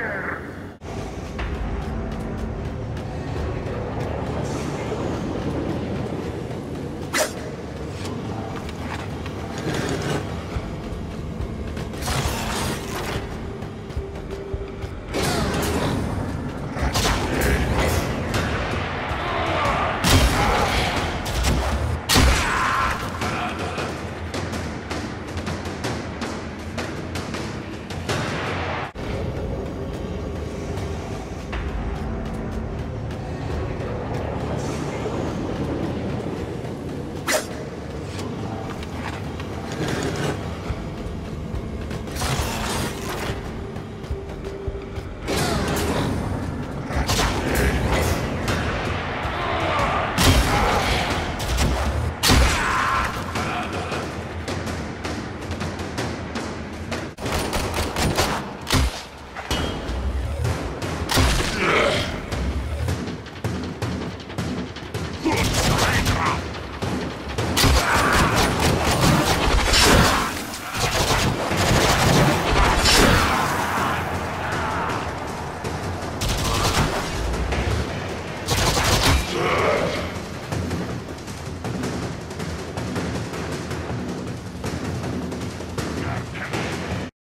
Sure.